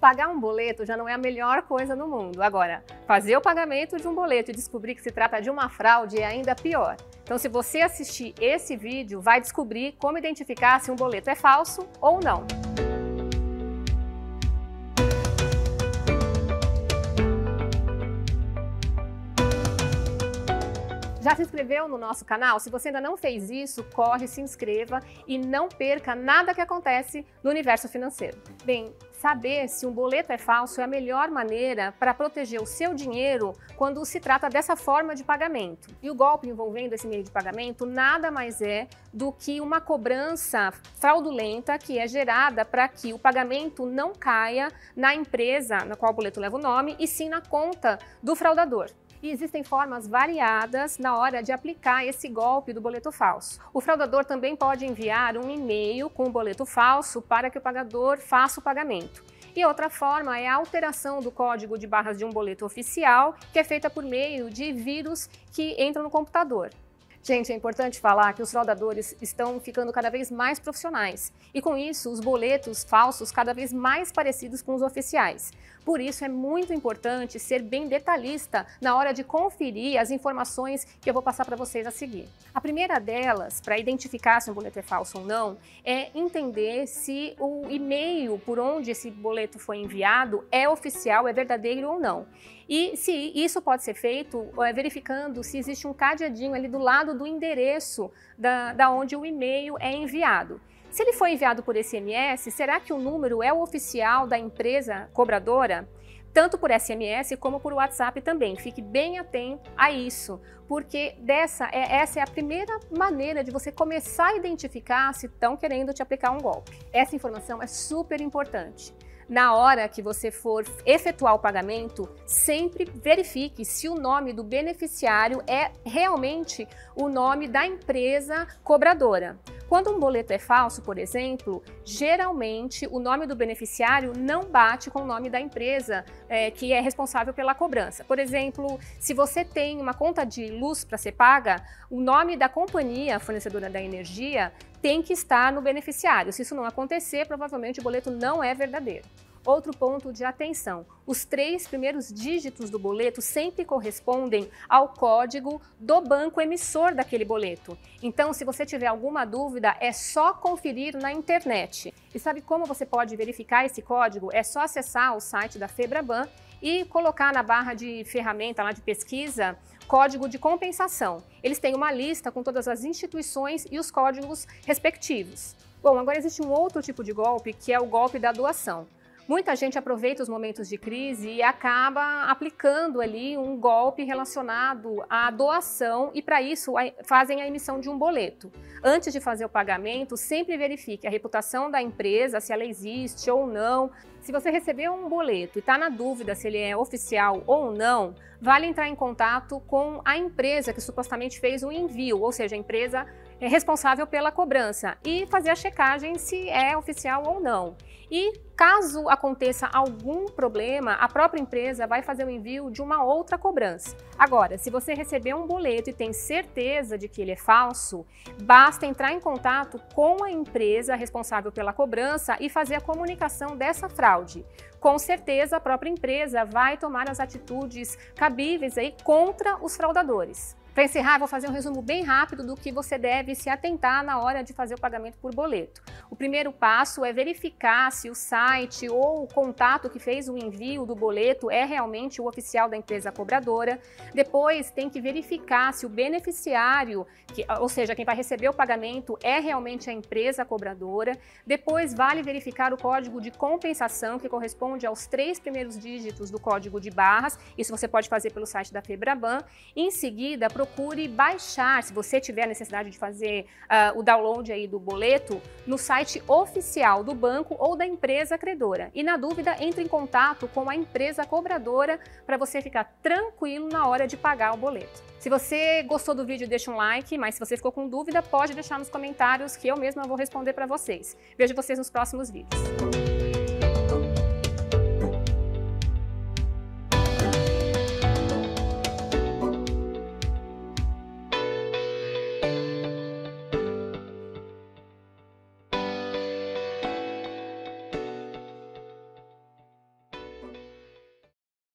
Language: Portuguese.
Pagar um boleto já não é a melhor coisa no mundo. Agora, fazer o pagamento de um boleto e descobrir que se trata de uma fraude é ainda pior. Então, se você assistir esse vídeo, vai descobrir como identificar se um boleto é falso ou não. Já se inscreveu no nosso canal? Se você ainda não fez isso, corre, se inscreva e não perca nada que acontece no universo financeiro. Bem, saber se um boleto é falso é a melhor maneira para proteger o seu dinheiro quando se trata dessa forma de pagamento. E o golpe envolvendo esse meio de pagamento nada mais é do que uma cobrança fraudulenta que é gerada para que o pagamento não caia na empresa na qual o boleto leva o nome e sim na conta do fraudador e existem formas variadas na hora de aplicar esse golpe do boleto falso. O fraudador também pode enviar um e-mail com o boleto falso para que o pagador faça o pagamento. E outra forma é a alteração do código de barras de um boleto oficial, que é feita por meio de vírus que entram no computador. Gente, é importante falar que os fraudadores estão ficando cada vez mais profissionais e, com isso, os boletos falsos cada vez mais parecidos com os oficiais. Por isso, é muito importante ser bem detalhista na hora de conferir as informações que eu vou passar para vocês a seguir. A primeira delas, para identificar se um boleto é falso ou não, é entender se o e-mail por onde esse boleto foi enviado é oficial, é verdadeiro ou não. E se isso pode ser feito é, verificando se existe um cadeadinho ali do lado do endereço da, da onde o e-mail é enviado. Se ele foi enviado por SMS, será que o número é o oficial da empresa cobradora? Tanto por SMS como por WhatsApp também. Fique bem atento a isso, porque dessa é, essa é a primeira maneira de você começar a identificar se estão querendo te aplicar um golpe. Essa informação é super importante na hora que você for efetuar o pagamento, sempre verifique se o nome do beneficiário é realmente o nome da empresa cobradora. Quando um boleto é falso, por exemplo, geralmente o nome do beneficiário não bate com o nome da empresa é, que é responsável pela cobrança. Por exemplo, se você tem uma conta de luz para ser paga, o nome da companhia fornecedora da energia tem que estar no beneficiário. Se isso não acontecer, provavelmente o boleto não é verdadeiro. Outro ponto de atenção: os três primeiros dígitos do boleto sempre correspondem ao código do banco emissor daquele boleto. Então, se você tiver alguma dúvida, é só conferir na internet. E sabe como você pode verificar esse código? É só acessar o site da Febraban e colocar na barra de ferramenta lá de pesquisa código de compensação. Eles têm uma lista com todas as instituições e os códigos respectivos. Bom, agora existe um outro tipo de golpe que é o golpe da doação. Muita gente aproveita os momentos de crise e acaba aplicando ali um golpe relacionado à doação e para isso fazem a emissão de um boleto. Antes de fazer o pagamento, sempre verifique a reputação da empresa, se ela existe ou não. Se você recebeu um boleto e está na dúvida se ele é oficial ou não, vale entrar em contato com a empresa que supostamente fez o envio, ou seja, a empresa responsável pela cobrança e fazer a checagem se é oficial ou não. E caso aconteça algum problema, a própria empresa vai fazer o envio de uma outra cobrança. Agora, se você receber um boleto e tem certeza de que ele é falso, basta entrar em contato com a empresa responsável pela cobrança e fazer a comunicação dessa fraude. Com certeza, a própria empresa vai tomar as atitudes cabíveis aí contra os fraudadores. Para encerrar, vou fazer um resumo bem rápido do que você deve se atentar na hora de fazer o pagamento por boleto. O primeiro passo é verificar se o site ou o contato que fez o envio do boleto é realmente o oficial da empresa cobradora. Depois, tem que verificar se o beneficiário, que, ou seja, quem vai receber o pagamento, é realmente a empresa cobradora. Depois, vale verificar o código de compensação, que corresponde aos três primeiros dígitos do código de barras. Isso você pode fazer pelo site da Febraban. Em seguida, procure baixar, se você tiver a necessidade de fazer uh, o download aí do boleto, no site oficial do banco ou da empresa credora. E na dúvida, entre em contato com a empresa cobradora para você ficar tranquilo na hora de pagar o boleto. Se você gostou do vídeo, deixa um like, mas se você ficou com dúvida, pode deixar nos comentários que eu mesma vou responder para vocês. Vejo vocês nos próximos vídeos.